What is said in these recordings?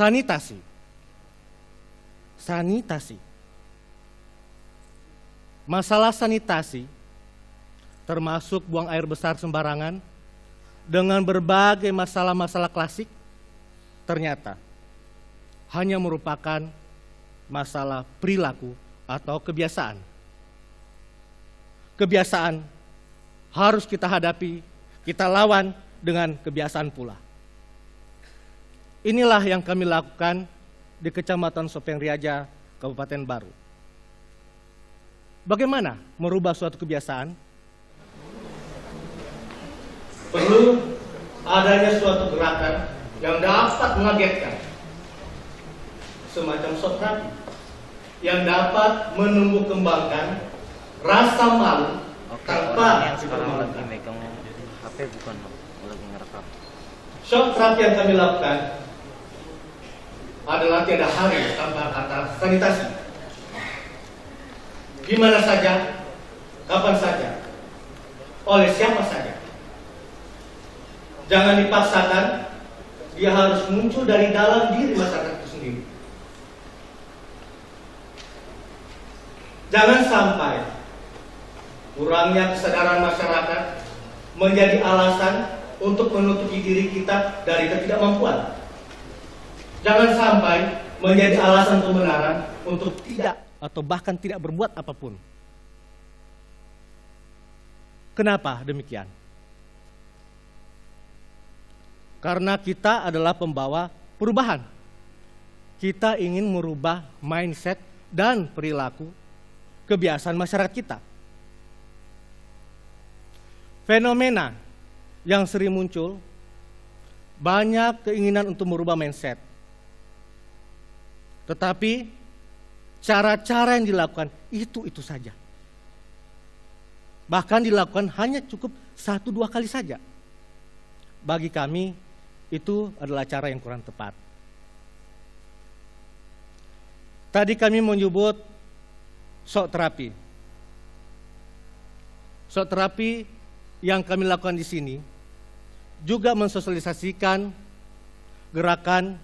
Sanitasi. Sanitasi. Masalah sanitasi termasuk buang air besar sembarangan dengan berbagai masalah-masalah klasik ternyata hanya merupakan masalah perilaku atau kebiasaan. Kebiasaan harus kita hadapi, kita lawan dengan kebiasaan pula. Inilah yang kami lakukan di Kecamatan Sopeng Riaja, Kabupaten Baru. Bagaimana merubah suatu kebiasaan? Perlu adanya suatu gerakan yang dapat mengagetkan, semacam sokrati, yang dapat menumbuh kembangkan rasa malu Oke, tanpa yang sekarang lagi megang HP bukan lagi ngerekam. Shock terapi yang kami lakukan adalah tiada hari tanpa kata sanitasi. Di mana saja, kapan saja, oleh siapa saja. Jangan dipaksakan, dia harus muncul dari dalam diri masyarakat itu sendiri. Jangan sampai kurangnya kesadaran masyarakat menjadi alasan untuk menutupi diri kita dari ketidakmampuan. Jangan sampai menjadi alasan kebenaran untuk tidak atau bahkan tidak berbuat apa pun. Kenapa demikian? Karena kita adalah pembawa perubahan. Kita ingin merubah mindset dan perilaku kebiasaan masyarakat kita. Fenomena yang sering muncul banyak keinginan untuk merubah mindset. Tetapi cara-cara yang dilakukan itu-itu saja. Bahkan dilakukan hanya cukup satu dua kali saja. Bagi kami itu adalah cara yang kurang tepat. Tadi kami menyebut shock terapi. Shock terapi yang kami lakukan di sini juga mensosialisasikan gerakan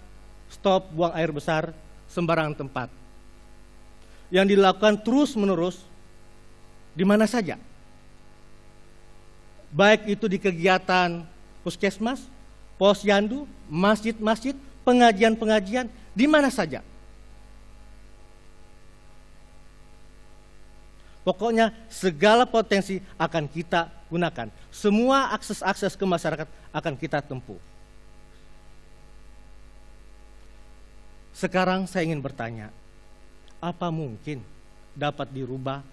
stop buang air besar sembarangan tempat yang dilakukan terus-menerus di mana saja. Baik itu di kegiatan puskesmas, posyandu, masjid-masjid, pengajian-pengajian, di mana saja. Pokoknya segala potensi akan kita gunakan. Semua akses-akses ke masyarakat akan kita tempuh. Sekarang saya ingin bertanya, apa mungkin dapat dirubah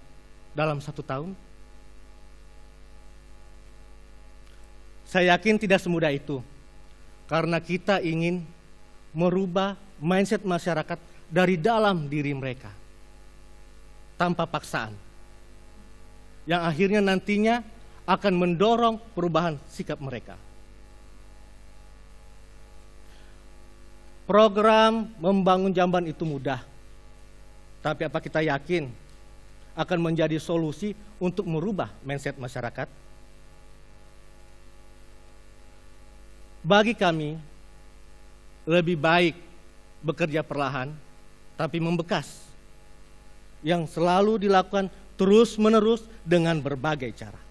dalam satu tahun? Saya yakin tidak semudah itu, karena kita ingin merubah mindset masyarakat dari dalam diri mereka tanpa paksaan, yang akhirnya nantinya akan mendorong perubahan sikap mereka. Program membangun jamban itu mudah, tapi apa kita yakin akan menjadi solusi untuk merubah mindset masyarakat? Bagi kami, lebih baik bekerja perlahan tapi membekas, yang selalu dilakukan terus-menerus dengan berbagai cara.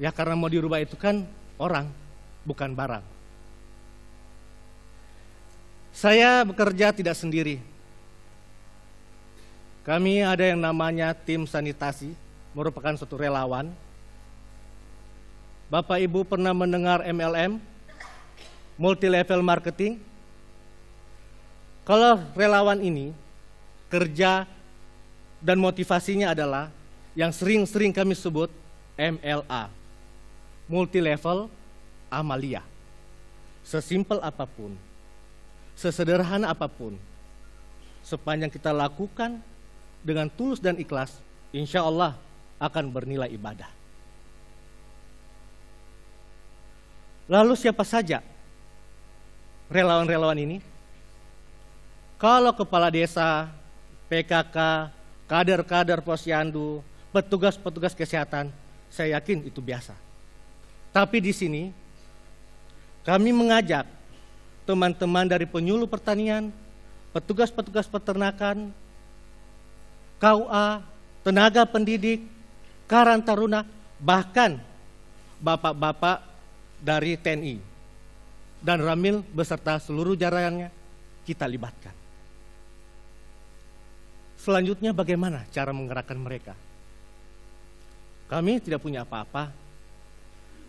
Ya karena mau dirubah itu kan orang, bukan barang. Saya bekerja tidak sendiri. Kami ada yang namanya tim sanitasi, merupakan suatu relawan. Bapak Ibu pernah mendengar MLM, multi level marketing? Kalau relawan ini kerja dan motivasinya adalah yang sering-sering kami sebut MLA, multi level amalia. Sesimpel apa pun, sesederhana apa pun, sepanjang kita lakukan dengan tulus dan ikhlas, insya Allah akan bernilai ibadah. Lalu siapa saja relawan-relawan ini? Kalau kepala desa, PKK, kader-kader posyandu, petugas-petugas kesehatan, saya yakin itu biasa. Tapi di sini kami mengajak teman-teman dari penyuluh pertanian, petugas-petugas peternakan, KUA, tenaga pendidik, Karang Taruna, bahkan bapak-bapak dari TNI dan Ramil beserta seluruh jajarannya kita libatkan. Selanjutnya bagaimana cara menggerakkan mereka? Kami tidak punya apa-apa.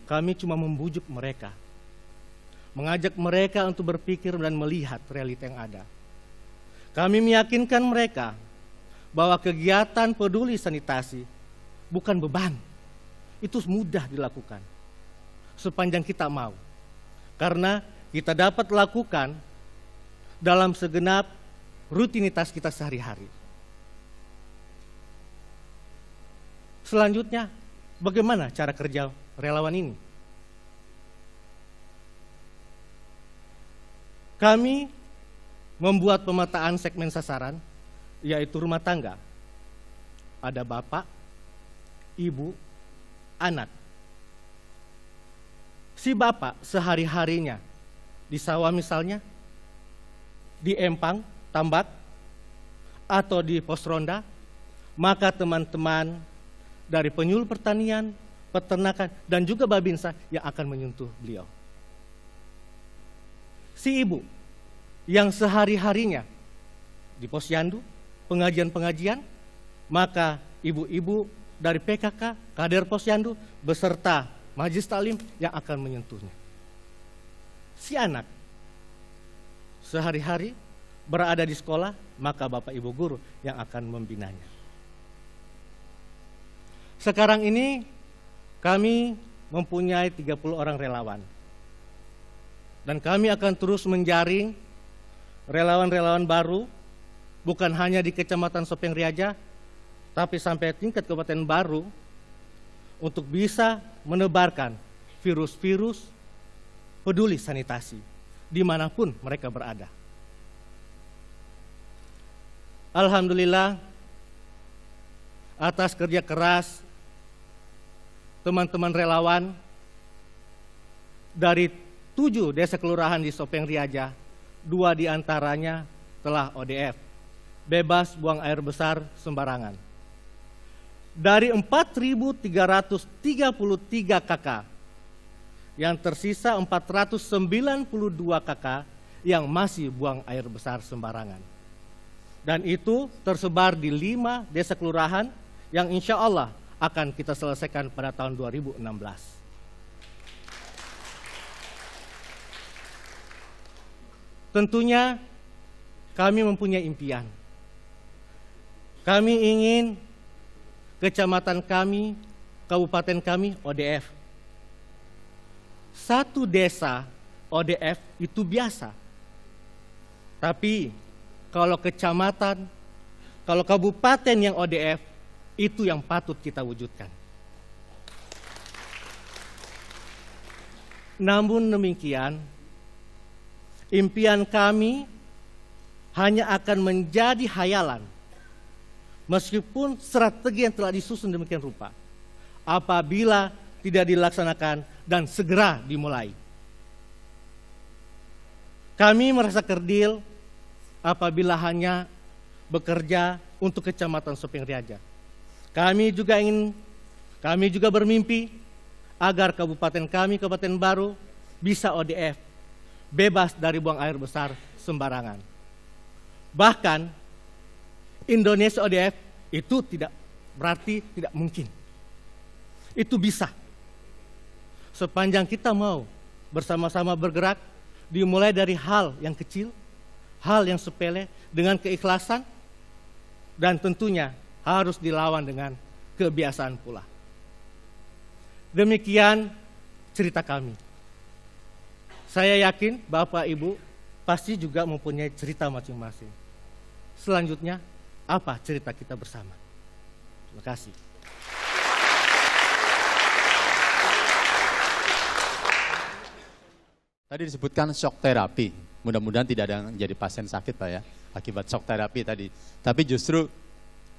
Kami cuma membujuk mereka. Mengajak mereka untuk berpikir dan melihat realita yang ada. Kami meyakinkan mereka bahwa kegiatan peduli sanitasi bukan beban. Itu mudah dilakukan. Sepanjang kita mau. Karena kita dapat lakukan dalam segenap rutinitas kita sehari-hari. Selanjutnya, bagaimana cara kerja relawan ini? Kami membuat pemetaan segmen sasaran, yaitu rumah tangga. Ada bapak, ibu, anak. Si bapak sehari-harinya di sawah misalnya, di empang, tambak, atau di pos ronda, maka teman-teman dari penyuluh pertanian, peternakan, dan juga Babinsa yang akan menyentuh beliau. Si ibu yang sehari-harinya di posyandu, pengajian-pengajian, maka ibu-ibu dari PKK, kader posyandu, beserta majlis taklim yang akan menyentuhnya. Si anak sehari-hari berada di sekolah, maka bapak ibu guru yang akan membinanya. Sekarang ini kami mempunyai 30 orang relawan. Dan kami akan terus menjaring relawan-relawan baru bukan hanya di Kecamatan Sopeng Riaja tapi sampai tingkat kabupaten baru untuk bisa menebarkan virus-virus peduli sanitasi di mana pun mereka berada. Alhamdulillah atas kerja keras teman-teman relawan dari tujuh desa kelurahan di Sopeng Riaja, dua di antaranya telah ODF, bebas buang air besar sembarangan. Dari 4.333 kakak, yang tersisa 492 kakak yang masih buang air besar sembarangan. Dan itu tersebar di lima desa kelurahan yang insya Allah akan kita selesaikan pada tahun 2016. Tentunya kami mempunyai impian. Kami ingin kecamatan kami, kabupaten kami ODF. Satu desa ODF itu biasa. Tapi kalau kecamatan, kalau kabupaten yang ODF itu yang patut kita wujudkan. Namun demikian, impian kami hanya akan menjadi hayalan meskipun strategi yang telah disusun demikian rupa apabila tidak dilaksanakan dan segera dimulai. Kami merasa kerdil apabila hanya bekerja untuk Kecamatan Sopeng Riaja. Kami juga ingin, kami juga bermimpi agar kabupaten kami, kabupaten baru, bisa ODF, bebas dari buang air besar sembarangan. Bahkan Indonesia ODF itu tidak berarti tidak mungkin. Itu bisa. Sepanjang kita mau bersama-sama bergerak, dimulai dari hal yang kecil, hal yang sepele, dengan keikhlasan, dan tentunya harus dilawan dengan kebiasaan pula. Demikian cerita kami. Saya yakin Bapak Ibu pasti juga mempunyai cerita masing-masing. Selanjutnya, apa cerita kita bersama? Terima kasih. Tadi disebutkan shock terapi. Mudah-mudahan tidak ada yang jadi pasien sakit Pak ya, akibat shock terapi tadi. Tapi justru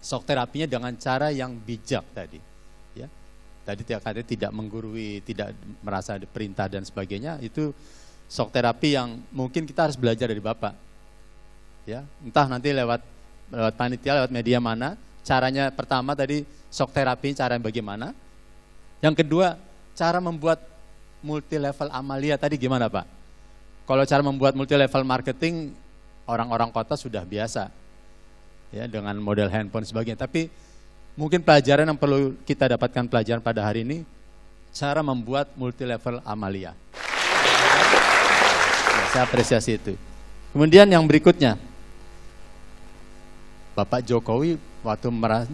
shock terapinya dengan cara yang bijak tadi. Tadi katanya tidak menggurui, tidak merasa perintah dan sebagainya, itu shock terapi yang mungkin kita harus belajar dari Bapak. Ya, entah nanti lewat lewat panitia, lewat media mana, caranya pertama tadi shock terapi cara bagaimana. Yang kedua, cara membuat multi level amalia tadi gimana, Pak? Kalau cara membuat multi level marketing orang-orang kota sudah biasa. Ya, dengan model handphone sebagainya, tapi mungkin pelajaran yang perlu kita dapatkan pelajaran pada hari ini cara membuat multi level amalia. Ya, saya apresiasi itu. Kemudian yang berikutnya, Bapak Jokowi waktu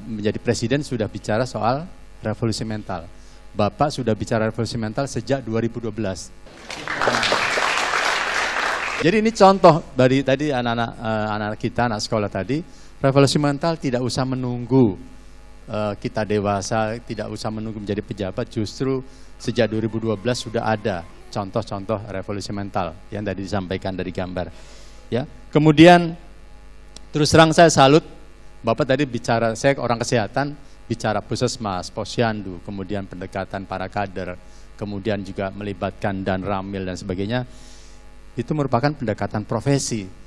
menjadi presiden sudah bicara soal revolusi mental. Bapak sudah bicara revolusi mental sejak 2012. Jadi ini contoh dari tadi anak-anak anak kita, anak sekolah tadi, revolusi mental tidak usah menunggu kita dewasa, tidak usah menunggu menjadi pejabat, justru sejak 2012 sudah ada contoh-contoh revolusi mental yang tadi disampaikan dari gambar. Ya. Kemudian terus terang saya salut Bapak tadi bicara saya orang kesehatan bicara puskesmas, posyandu, kemudian pendekatan para kader, kemudian juga melibatkan dan ramil dan sebagainya. Itu merupakan pendekatan profesi.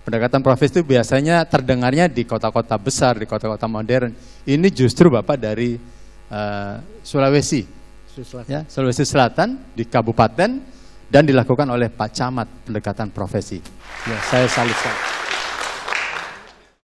Pendekatan profesi itu biasanya terdengarnya di kota-kota besar, di kota-kota modern. Ini justru Bapak dari uh, Sulawesi, Selatan. Ya, Sulawesi Selatan di kabupaten dan dilakukan oleh Pak Camat pendekatan profesi. Ya, saya salut sekali.